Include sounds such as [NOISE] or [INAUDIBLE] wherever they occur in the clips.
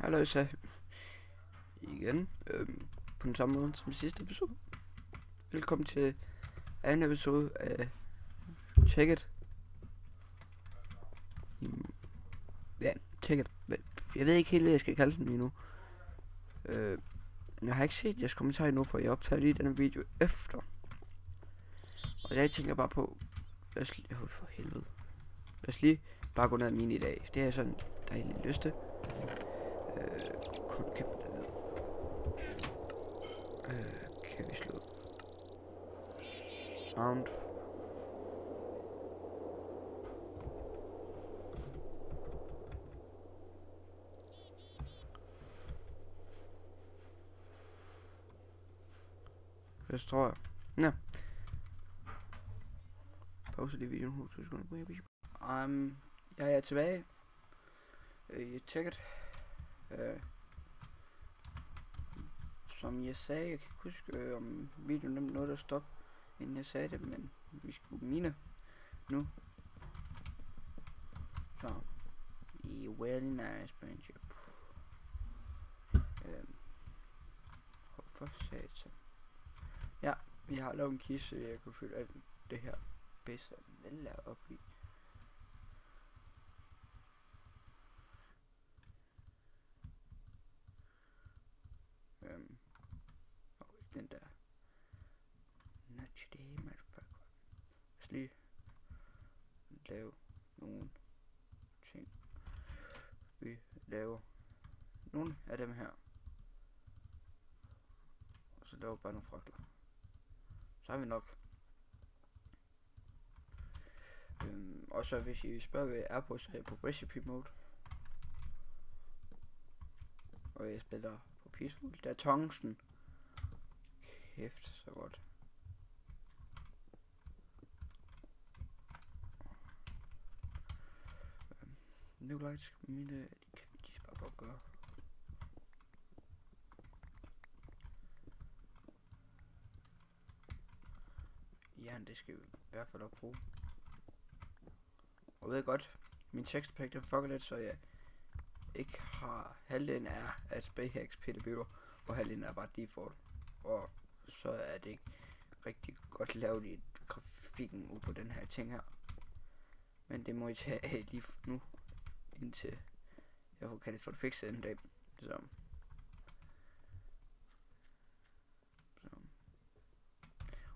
Hallo så igen øhm, på den samme måde som sidste episode. Velkommen til anden episode af Check It. Ja, Check It. Jeg ved ikke helt, hvad jeg skal kalde den lige nu. Øh, jeg har ikke set jeres kommentarer endnu, for jeg optager lige denne video efter. Og jeg tænker bare på, lad os lige, oh, for helvede. Lad os lige bare gå ned af min i dag. Det er sådan dejligt lyst til. Øh, kun kan den. Øh, kan vi slå sound. Det tror jeg. Nå. Pause lige videoen. 2 sekunder. Um, jeg er tilbage. Øh, tjekker det. Øh, som jeg sagde, jeg kan ikke huske, øh, om videoen nemt nåede at stoppe, inden jeg sagde det, men vi skulle mine nu. Så. I well nice bunch. Øh, for satan. Ja, jeg har lavet en kiste, jeg kunne fylde alt det her bedst vel op i. Øhm, og den der. Not today, motherfucker. Lad os lige lave nogle ting. Vi laver nogle af dem her. Og så laver vi bare nogle fragler. Så har vi nok. Øhm, og så hvis I spørger, hvad jeg er på, så er jeg på recipe mode. Og jeg spiller på peaceful. Der er tungsten. Kæft, så godt. Øhm, Nu lights, mine, de kan vi de bare godt gøre. Ja, det skal vi i hvert fald op bruge. Og jeg ved godt, min tekstpack den fucker lidt, så jeg ikke har halvdelen af at SpaceX PDB'er, og halvdelen er bare default. Og så er det ikke rigtig godt lavet i grafikken ud på den her ting her. Men det må I tage af lige nu, indtil jeg kan det få det fikset en dag. Så. så.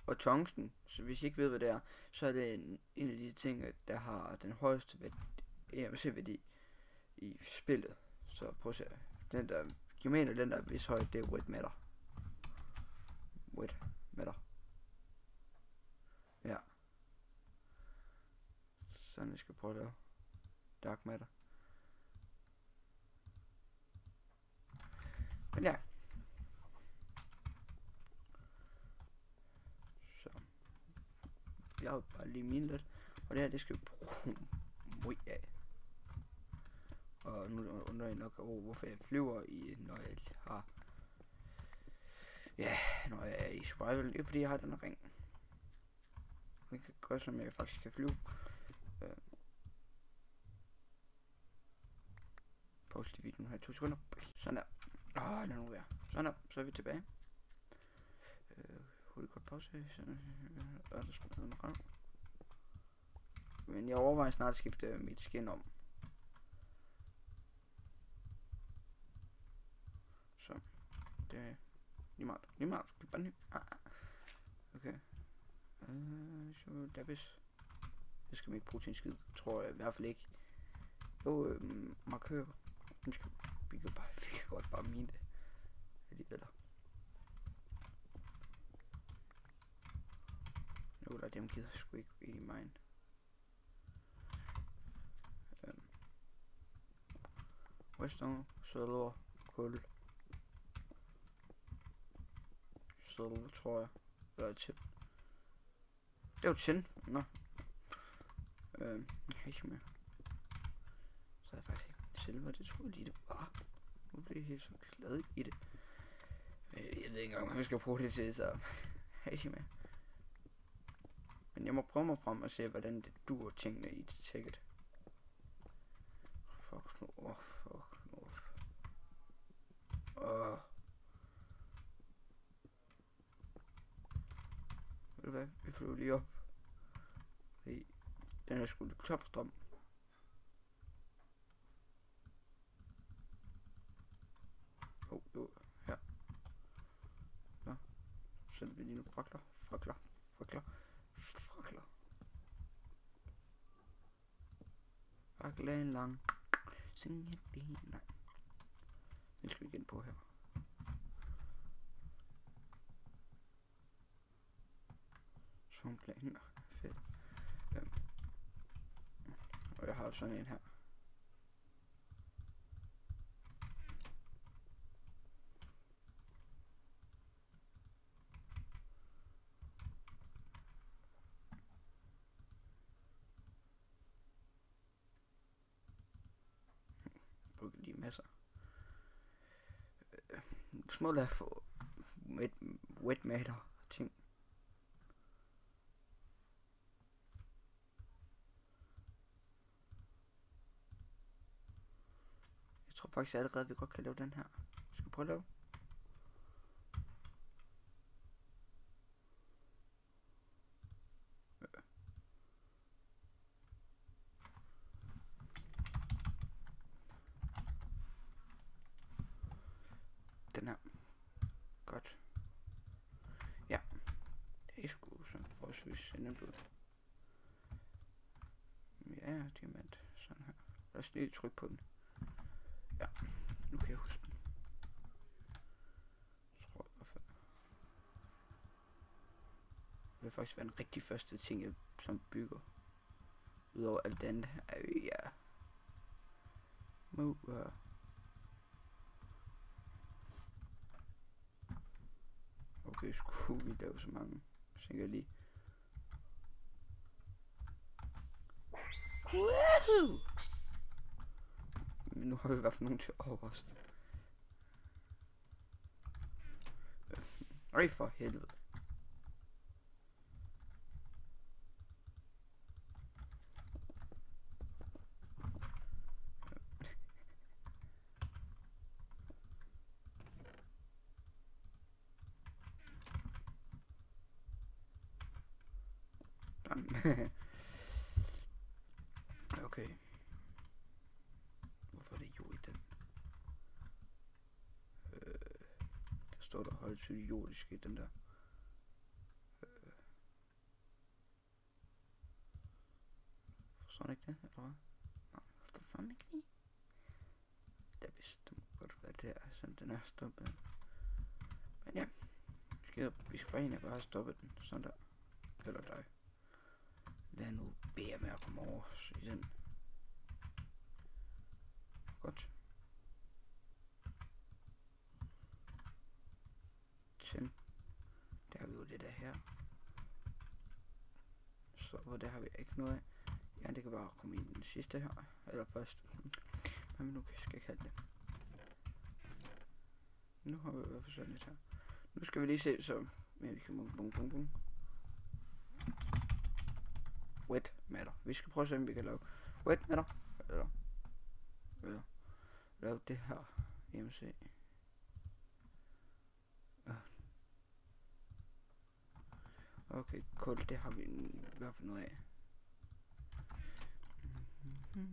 Og tungsten, så hvis I ikke ved hvad det er, så er det en, en af de ting, der har den højeste værdi, EMC-værdi i spillet. Så prøv at se. Den der, jeg mener den der vis højt, det er wet matter. Wet matter. Ja. Sådan jeg skal prøve at lave. Dark matter. Ja. Så. Jeg har bare lige min lidt. Og det her, det skal vi bruge [LAUGHS] af. Og nu undrer jeg nok over, hvorfor jeg flyver i, når jeg har... Ja, når jeg er i survival. Det er fordi, jeg har den ring. Den kan gøre, som jeg faktisk kan flyve. Øh. Pause videoen her i to sekunder. Sådan der. Åh, oh, lad nu være. Sådan op, Så er vi tilbage. Øh, hurtigt godt pause. Sådan. Og der skulle noget røv. Men jeg overvejer snart at skifte mit skin om. Så. Det er lige meget. Lige meget. Det er bare ny. Ah, ah. Okay. Øh, så dabis. Det skal man ikke bruge til en skid. Tror jeg i hvert fald ikke. Jo, øh, markør. Den skal vi kan bare, vi kan godt bare mene det. Alligevel. Jo, der er dem gider sgu ikke i mine. Øhm. Redstone, silver, kul. Silver, tror jeg. Eller tin. Det er jo tin. Nå. Øhm, jeg har ikke mere. Så er jeg faktisk Selma, det tror jeg lige, det var. Nu bliver jeg så glad i det. Øh, jeg ved ikke engang, hvad jeg skal bruge det til, så [LAUGHS] hey med. Men jeg må prøve mig frem og se, hvordan det dur tingene i det ticket. Fuck nu, oh, fuck nu. Åh. Oh. Ved du hvad, vi flyver lige op. Fordi den er sgu lidt klopstrøm. For strøm. Oh, her. Nå, så vi lige nogle frakler, frakler, frakler, frakler. Frakler en lang. Sing et nej. Den skal vi igen på her. Sådan planer. Fedt. Øhm. Og jeg har sådan en her. Brugte lige masser. Øh, små er for wet, wet matter ting. Jeg tror faktisk allerede, vi godt kan lave den her. Skal vi prøve at lave? Den her. Godt. Ja. Det er sgu sådan forholdsvis nemt ud. Ja, diamant. Sådan her. Lad os lige trykke på den. Ja, nu kan jeg huske den. Jeg tror i hvert fald. Det vil faktisk være den rigtig første ting, jeg som bygger. Udover alt det andet. Øh, ja. Må, Okay, skulle vi lave så mange? Så jeg lige. Woohoo! Men nu har vi i hvert fald nogen til over os. Øj for helvede. okay. Hvorfor er det jo i den? Øh, der står der højt i den der. Øh. Forstår ikke det, eller hvad? Nej, forstår sådan ikke det? Det er vist, det må godt være der, sådan den er stoppet. Men ja, vi skal, vi skal bare egentlig bare stoppe den, sådan der. Eller dig. Lad nu bede med at komme over i den. Godt. Sen. Der har vi jo det der her det har vi ikke noget af. Ja, det kan bare komme ind i den sidste her. Eller først. Hvad vi nu skal kalde det. Nu har vi i hvert fald sådan lidt her. Nu skal vi lige se, så ja, vi kan bum, bum, bum, bum wet matter. Vi skal prøve at se, om vi kan lave wet matter. Eller, eller lave det her MC. Okay, i hvert fald noget af. Kul.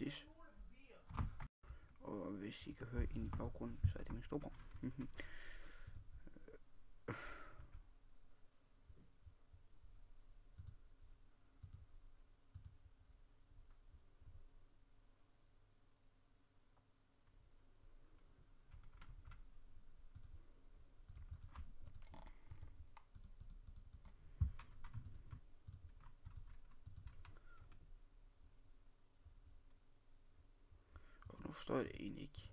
Præcis. Og hvis I kan høre ind i baggrunden, så er det min storbror. [LAUGHS] jeg det egentlig ikke.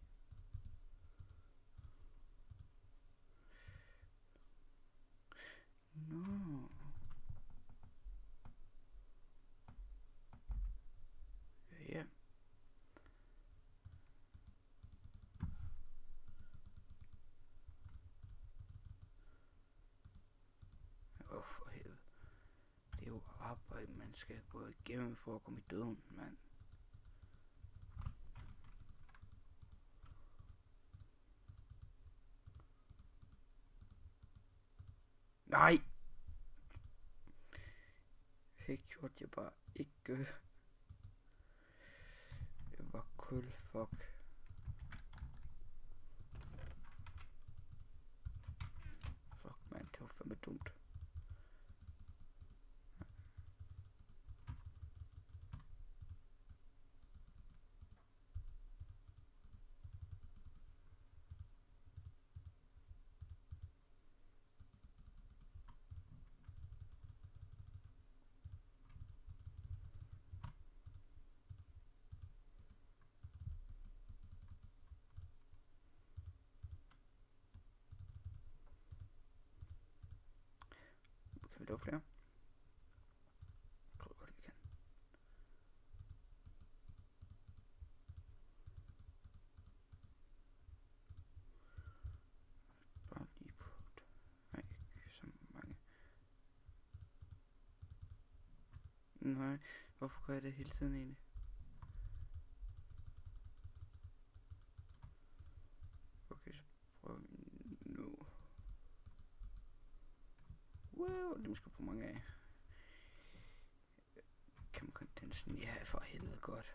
No. Ja. Åh, oh, for helvede. Det er jo arbejde, man skal gå igennem for at komme i døden, mand. Nej! Det gjorde jeg bare ikke. Det var kul. Fuck, man, det var fandme dumt. Kan vi flere? Jeg godt, vi kan. Bare lige på... Nej, ikke så mange. Nej, hvorfor gør jeg det hele tiden egentlig? Okay, så prøver vi nu. Wow, dem skal på mange af. Cam contention, ja for helvede godt.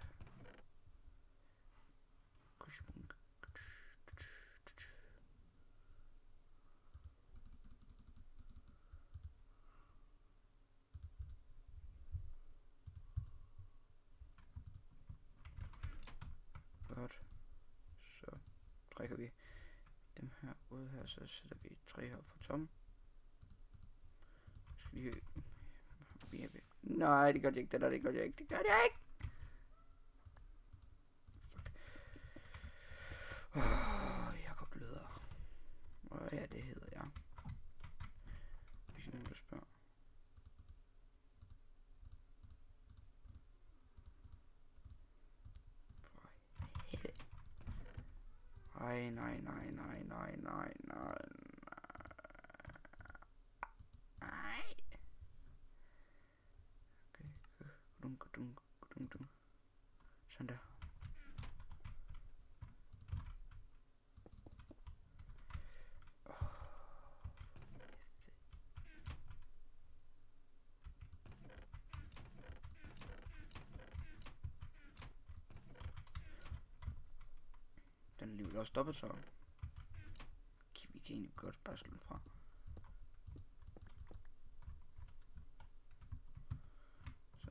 Godt. Så trækker vi dem her ud her, så sætter vi tre her for tom. Skal lige vi er ved. Nej, det gør det ikke, det der, det gør det ikke, det gør det ikke. Fuck. Oh, Jakob Løder. Åh ja, det hedder jeg. Hvis nogen der spørger. Ej, nej, nej, nej, nej, nej, nej. Okay, gudum, gudum, gudum, gudum. Sådan der vi også dobbelt så. Okay, Vi kan egentlig godt bare slå den fra. Så.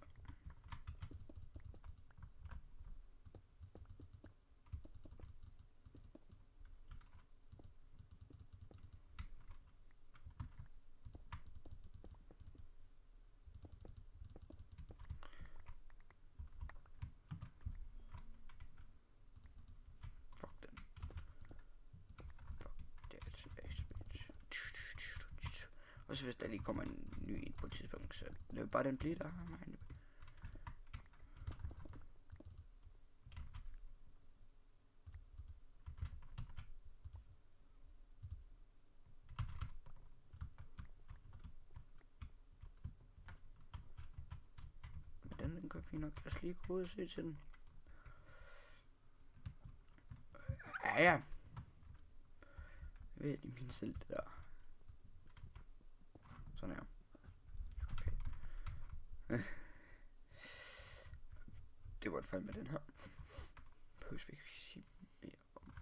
Fuck den. Fuck that ass bitch. Og så hvis der lige kommer en ny ind på et tidspunkt, så lad bare den blive der. Nej, Men den, den går fint nok. Lad lige gå ud og se til den. Ja, ja. Jeg ved lige min selv det var et fald med den her. Behøves vi ikke sige mere om.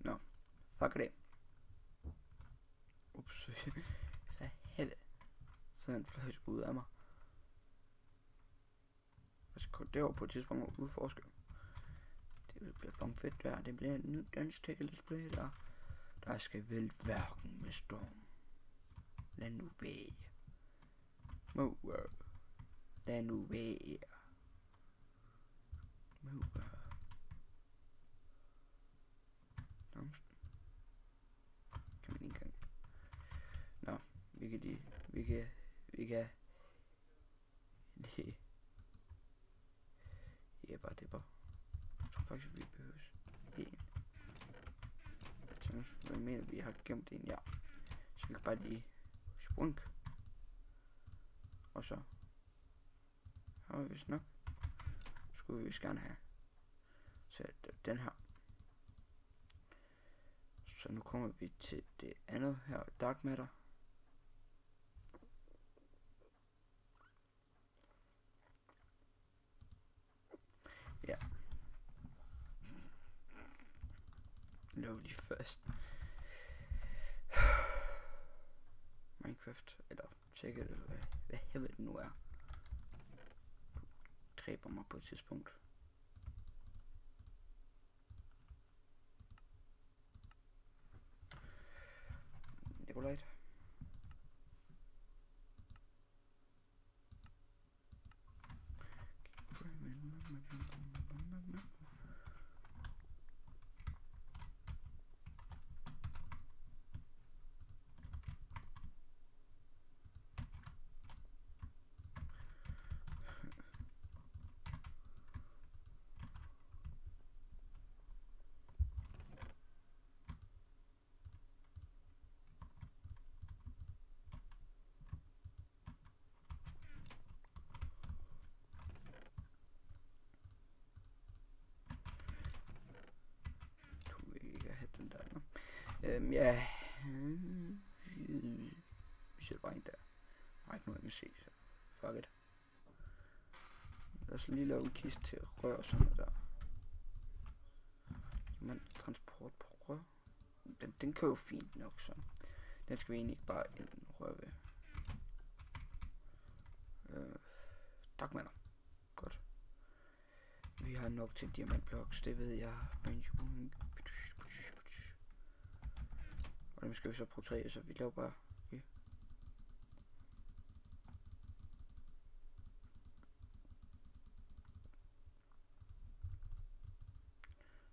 Nå, fuck det. Ups, [LAUGHS] hvad helvede. Sådan den fløj ud af mig. Jeg skal på et tidspunkt og udforske. Det bliver for fedt der. Det bliver en ny dansk let's play der. Der skal vel hverken med storm. Lad nu være. Mower. Øh, lad nu være. Mower. Blomsten. Øh. Kan man ikke engang. Nå, vi kan lige, vi kan, vi kan lige jæpper dipper. Jeg tror faktisk, vi behøves en. Jeg tror, jeg mener, vi har gemt en, ja. Så vi kan bare lige sprunk. Og så har vi vist nok. Skulle vi vist gerne have. Så den her. Så nu kommer vi til det andet her, Dark Matter. Ja. Lovely først. Minecraft, eller tjekke det, hvad, hvad helvede det nu er. Du dræber mig på et tidspunkt. Nikolajt. Du vil ikke have den der. Nå. Øhm, ja. Vi sidder bare en der. Nej, ikke noget, jeg se, så fuck it. Lad os lige lave en kiste til rør og sådan noget der. Jamen, transport på rør. Den, den kan jo fint nok, så. Den skal vi egentlig ikke bare ind røre ved. Øh, tak, mander. Godt. Vi har nok til diamantbloks, det ved jeg. Men og dem skal vi så bruge 3, så vi laver bare okay.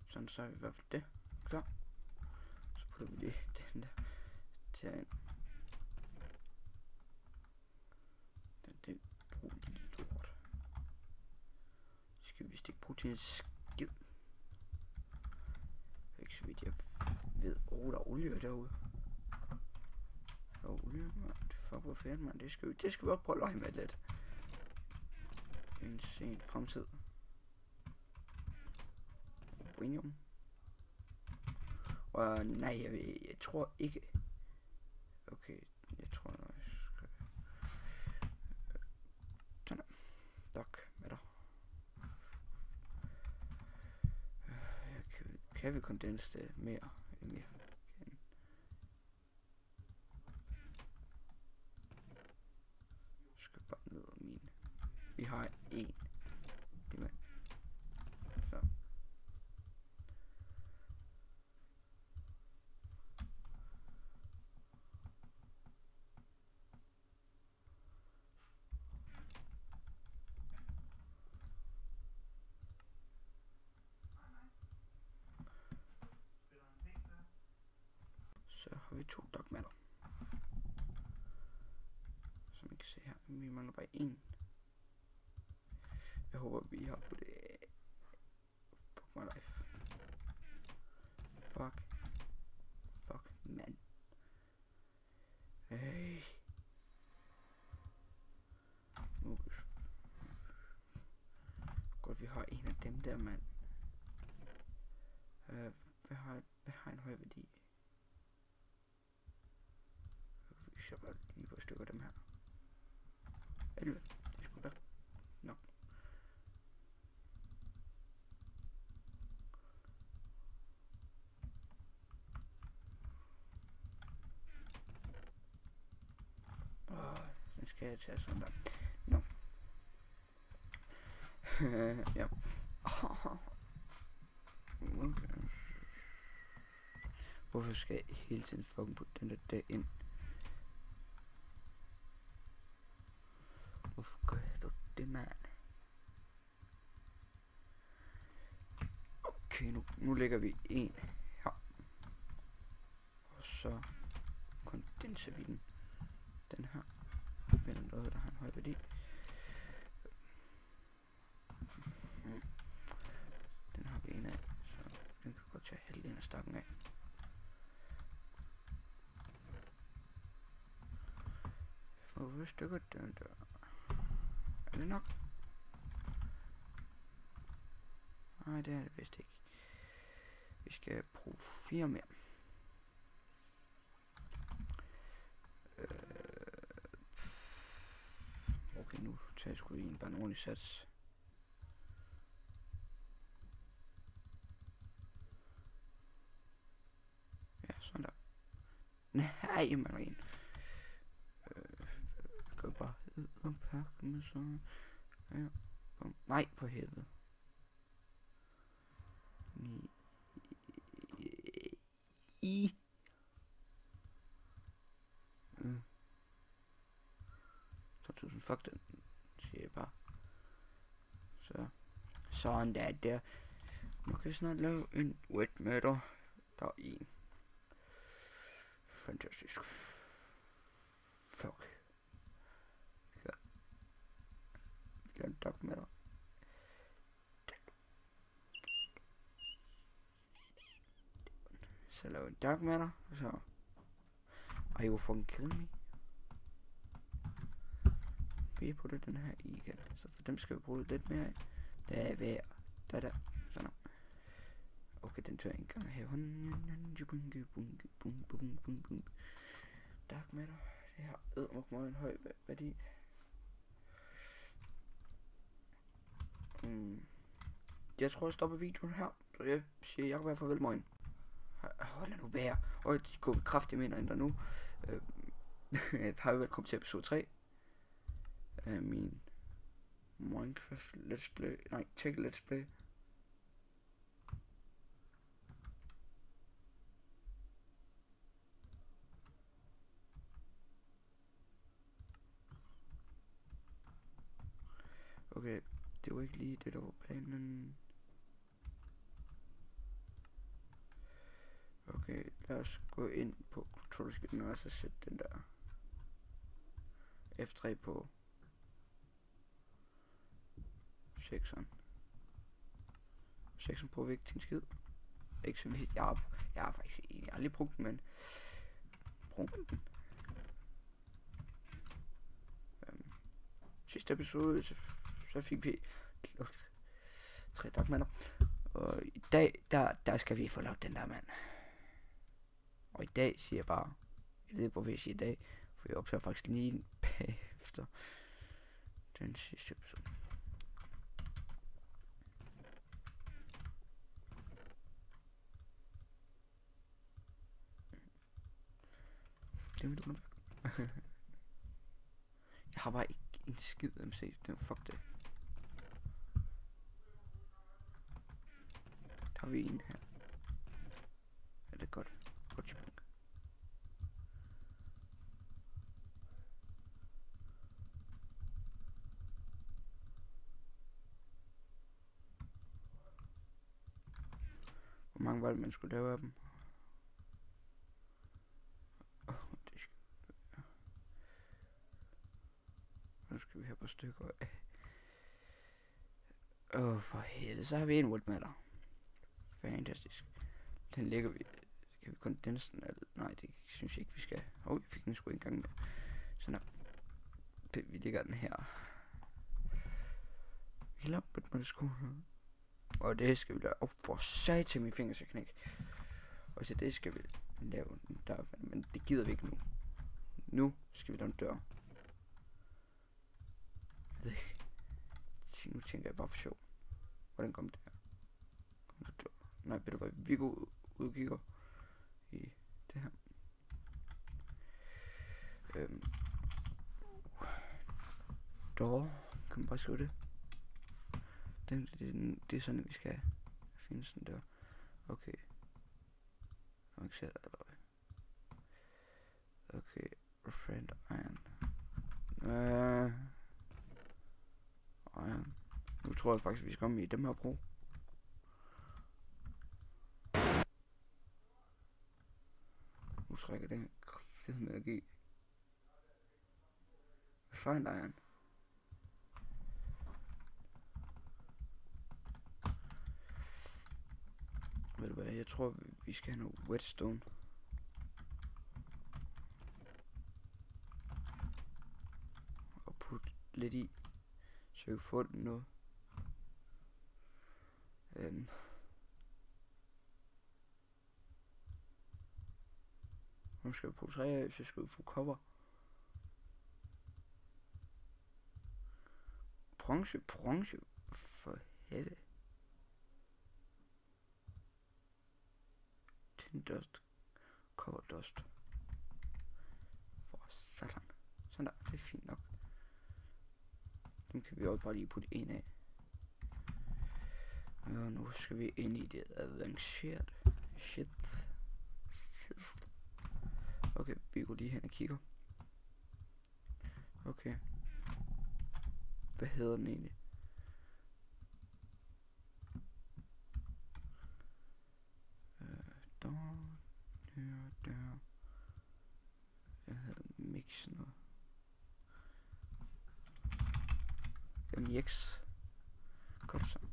Sådan så er vi i hvert fald det klar. Så prøver vi lige den der til ind. Den, den brug lige lort. Så skal vi vist ikke bruge til en skid. Ikke så vidt jeg ved. Åh, oh, der er olie derude. Der er olie, mand. Fuck, hvor fanden, mand. Det skal vi, det skal vi også prøve at lege med lidt. En sen fremtid. Uranium. Og nej, jeg, ved, jeg tror ikke. Okay, jeg tror, jeg skal... Sådan. Dok, hvad der? Jeg øh, kan, kan vi kondense det mere, end vi kan? Skal bare ned og min. Vi har en. Diamant. Så. Så har vi to dogmatter. Som I kan se her by 1. Jeg håber, vi har på det. Fuck my life. Fuck. Fuck, mand. Hey. Nu. Godt, vi har en af dem der, mand. Uh, hvad har, hvad har en høj værdi? Vi skal bare lige på stykker dem her. 11. Det skulle da nok. Åh, den skal jeg tage sådan der. Nå. [LAUGHS] ja. [LAUGHS] Hvorfor skal jeg hele tiden fucking putte den der dag ind? Hvorfor gør du det, mand? Okay, nu, nu lægger vi en her. Og så kondenser vi den. Den her noget, der har en høj værdi. Den har vi en af, så den kan godt tage halvdelen af stakken af. Og hvor stykker den der? Er det nok? Nej, det er det vist ikke. Vi skal bruge fire mere. Okay, nu tager jeg sgu en bare en ordentlig sats. Ja, sådan der. Nej, Marien. Øh, øh skal bare og pakke med sådan. Ja. Kom. Nej, for helvede. Ni. I. Mm. 2000, fuck den. Siger jeg bare. Så. Sådan der, der. Nu kan vi snart lave en wet matter. Der er en. Fantastisk. Fuck. Ja. Vi laver en dog matter. Så laver vi en dark matter, så... Are you fucking kidding me? Vi putter den her i igen, så for dem skal vi bruge lidt mere af. Der er værd. Der, der. Sådan. Okay, den tør jeg ikke engang have. Dark matter. Det har ædermok meget en høj værdi. Mm. Jeg tror, jeg stopper videoen her. Så jeg siger, jeg kan være farvel morgen. Hold nu være. Og de går kraftigt mindre end der nu. Øh, har vi velkommen til episode 3 af min Minecraft Let's Play. Nej, Tech Let's Play. Okay, det var ikke lige det, der var planen. Okay, lad os gå ind på kontrolskilten og så sætte den der F3 på 6'eren. 6'eren på ikke en skid. Ikke så vidt. Jeg har, jeg har faktisk jeg har aldrig brugt den, men brug den. Øhm, sidste episode, så, så fik vi lugt tre dagmander. Og i dag, der, der skal vi få lavet den der mand. Og i dag siger jeg bare, jeg ved ikke hvorfor jeg siger i dag, for jeg optager faktisk lige bagefter den sidste episode. Det vil [LAUGHS] du Jeg har bare ikke en skid MC. Den fuck det. Tager vi en her. Er det godt? Godt punkt. Hvor mange var det, man skulle lave af dem? Oh, det skal... Ja par stykker af. Åh, oh, for helvede. Så har vi en woodmatter. Fantastisk. Den lægger vi... Skal vi kondense den? Nej, det synes jeg ikke, vi skal. Åh, oh, vi fik den sgu engang med. Sådan her. Vi lægger den her. Vi laver woodmatter sgu. Og det skal vi lave. Åh, oh, for sag til min finger, så knæk. Og så det skal vi lave en dør. Men det gider vi ikke nu. Nu skal vi lave en dør. Ved [LAUGHS] ikke. Nu tænker jeg bare for sjov. Hvordan kom det her? Kom det dør? Nej, ved du hvad? Vi går udkigger i det her. Øhm. Door. Kan man bare skrive det? Det, det, det er sådan, vi skal finde sådan der. Okay. Jeg ikke se det, Okay. Friend iron. Øh. Iron. Nu tror jeg faktisk, vi skal komme i dem her bro. Nu trækker den kraftighed med energi. Find iron. Ved du hvad, jeg tror vi skal have noget whetstone. Og putte lidt i, så vi kan få noget. Øhm. Nu skal vi på 3 af, så skal vi få cover. Bronze, bronze, for helvede. Tin dust, cover dust. For satan. Sådan der, det er fint nok. Dem kan vi også bare lige putte en af. Og nu skal vi ind i det avancerede shit. Okay, vi går lige hen og kigger. Okay. Hvad hedder den egentlig? Øh, der, hedder mix noget. Den Godt så.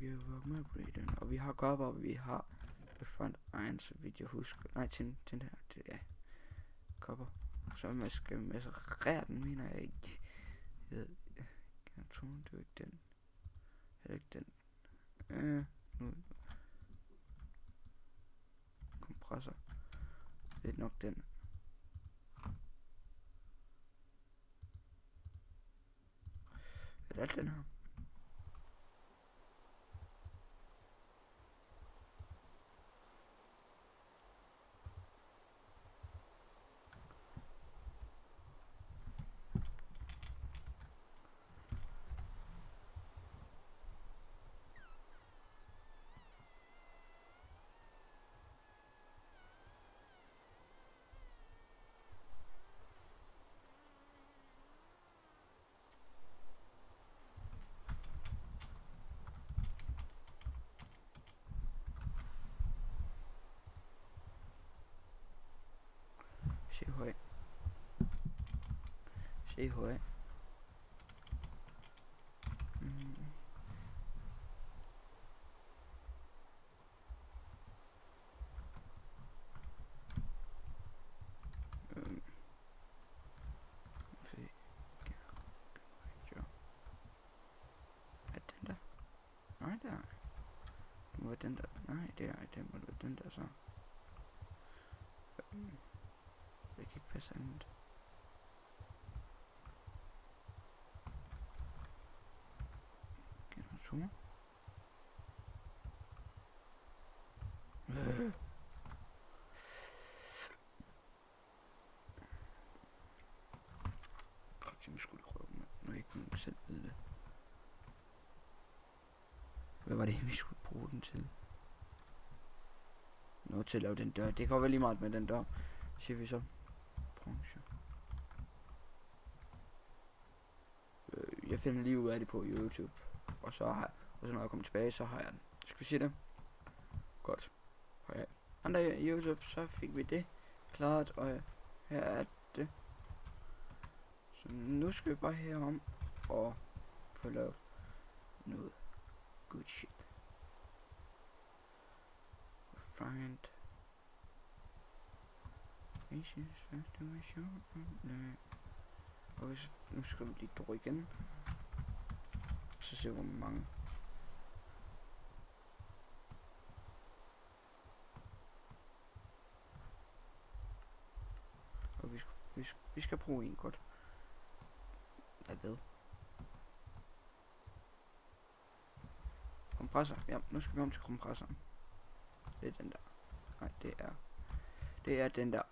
Don't give a fuck my. Og vi har cover, hvor vi har front 1, så vidt jeg husker. Nej, til, til den her. Til, ja. Cover. Så man skal masserere den, mener jeg ikke. Jeg, ved, jeg tror, det er ikke den. Heller ikke den. Øh, nu. Kompressor. Det er nok den. Er det den her? CH. Mm. Øhm. Fe- Jo. Er den der? Nej, der. Det må være den der. Nej, det er, det må være den der så. Øhm. Det kan ikke passe andet. Generator. Øh. Jeg skulle prøve med, når jeg ikke nogen selv ved det. Hvad var det, vi skulle bruge den til? Nå, til at lave den dør. Det går vel lige meget med den dør, siger vi så branche. Øh, jeg finder lige ud af det på YouTube. Og så har og så når jeg kommer tilbage, så har jeg den. Skal vi sige det? Godt. Og ja. Andre YouTube, så fik vi det klart, og her er det. Så nu skal vi bare herom og få lavet noget good shit. Find Faces Festival Nej. Og nu skal vi lige drø igen. Så se hvor mange. Og vi skal, vi skal, vi skal bruge en godt. Jeg ved. Kompressor. Ja, nu skal vi om til kompressoren. Det er den der. Nej, det er det er den der.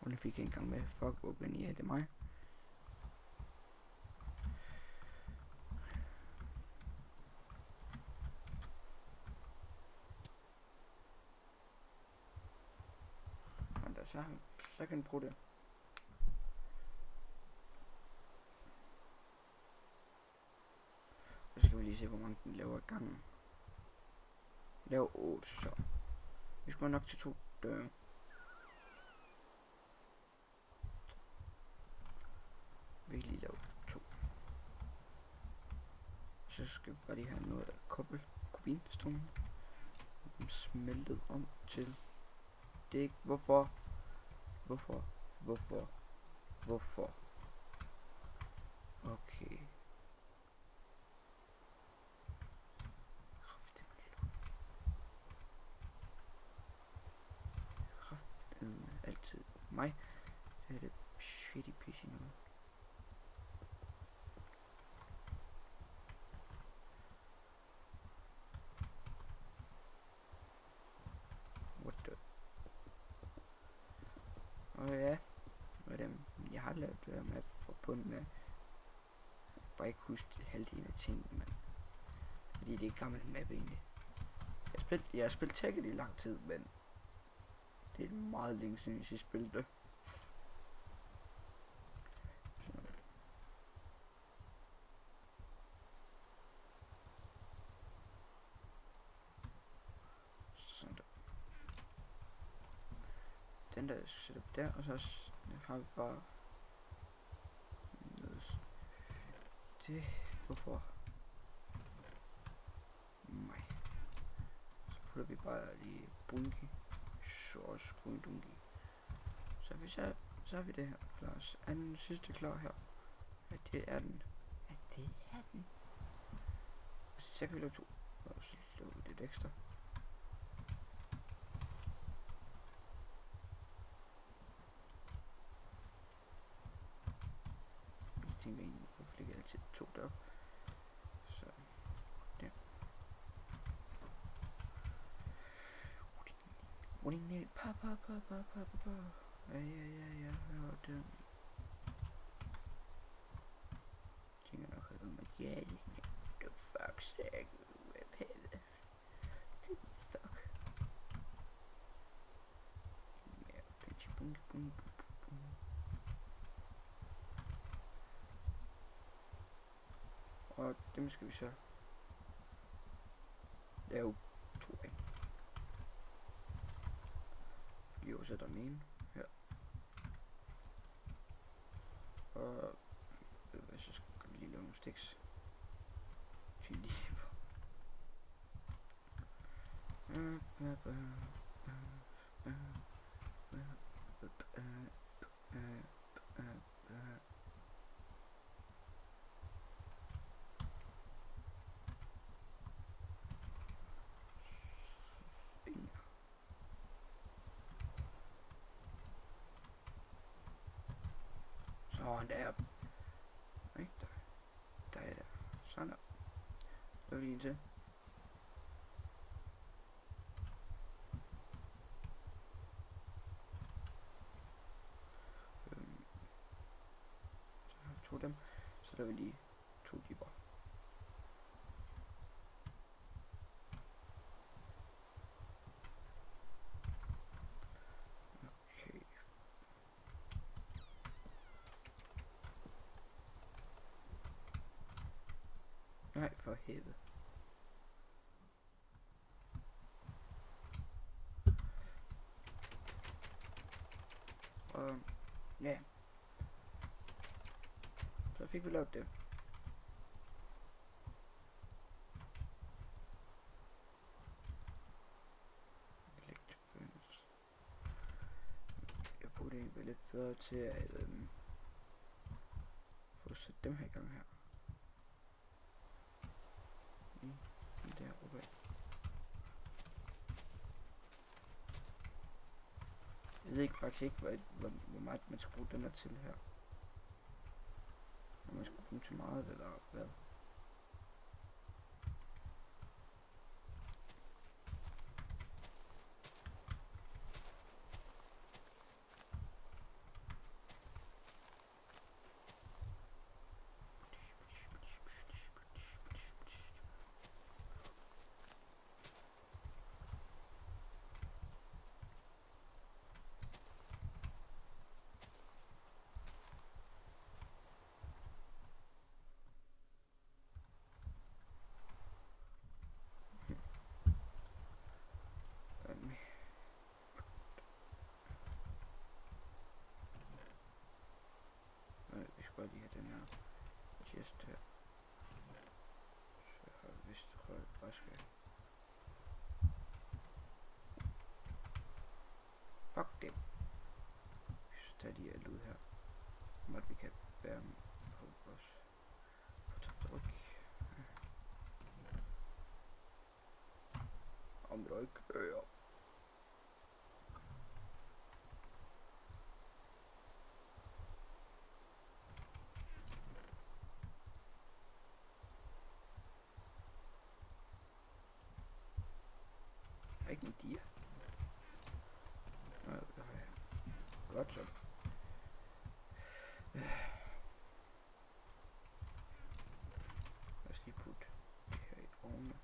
Og den fik jeg engang med. Fuck, hvor genialt det er mig. Og der, så, kan den bruge det. Så skal vi lige se, hvor mange den laver i gangen. Lav 8, så. Vi skulle nok til to døre. Vi kan lige lave to. Så skal vi bare lige have noget af kobbel, kubinstolen. Smeltet om til Det er ikke... Hvorfor? before. Before. Before. Okay. Kraften, also mein, fordi det er et gammelt map egentlig. Jeg har spillet, jeg har spillet Tekken i lang tid, men det er meget længe siden, jeg spillede det. Den der sætter der, og så har vi bare noget det, hvorfor? Nej. Så putter vi bare lige bunke. Så også bunky. Så hvis jeg, så har vi det her klar. Anden sidste klar her. Ja, det er den. Ja, det er den. Så kan vi lave to. Og så laver vi lidt ekstra. Jeg tænker egentlig, Winning it. Pa pa pa pa pa pa pa. Yeah yeah yeah yeah. Oh, damn. Chingada coisa mais yeah. The fuck sake. Whip Fuck. Yeah. Pitch boom boom boom boom. Ó, temos que fechar. É o Vi oversætter den ene her. Og øh, ved så skal vi lige lave nogle sticks. Til lige mm, Sådan der. Ikke der. Der er der. Sådan der. Så er vi en til. Øhm. Så har vi to dem. Så laver vi lige to dybere. Okay. Nej, for helvede. Og ja. Så fik vi lavet det. Jeg burde egentlig være lidt bedre til at øhm, få sat dem her i gang her. Lige, lige deroppe. Jeg ved ikke faktisk ikke, hvor, hvor, hvor meget man skal bruge den her til her. Om man skal bruge den til meget, eller hvad. Øhm. Øh, vi skal bare lige have den her chest her. Så har vi vist rød bare skal tage de her lud her. Som vi kan bære dem på vores på tabt ryg. Om et øjeblik. Øh, ja. de er. Nej, det har jeg. Godt så. Lad os lige putte det her i ovnen.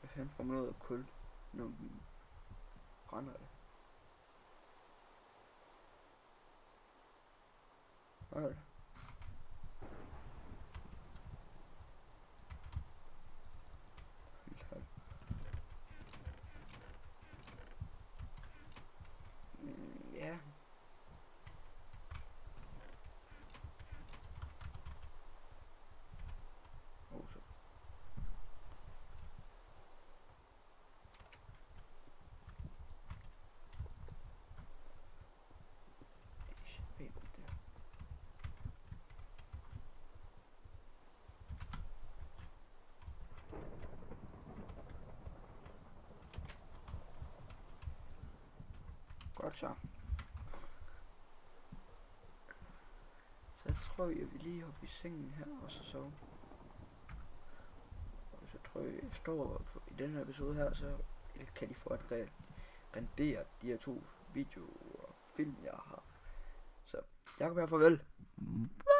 Hvad fanden får man noget af kul? når man brænder det. Hvad er det? Lol. Mm, Ja. Oh, så. Det er pænt, det der. Godt så. Så tror jeg, at vi lige op i sengen her, og så sove. Og så tror jeg, jeg står i den her episode her, så kan de få at re- rendere de her to videoer og film, jeg har. Så jeg kan være farvel. Bye!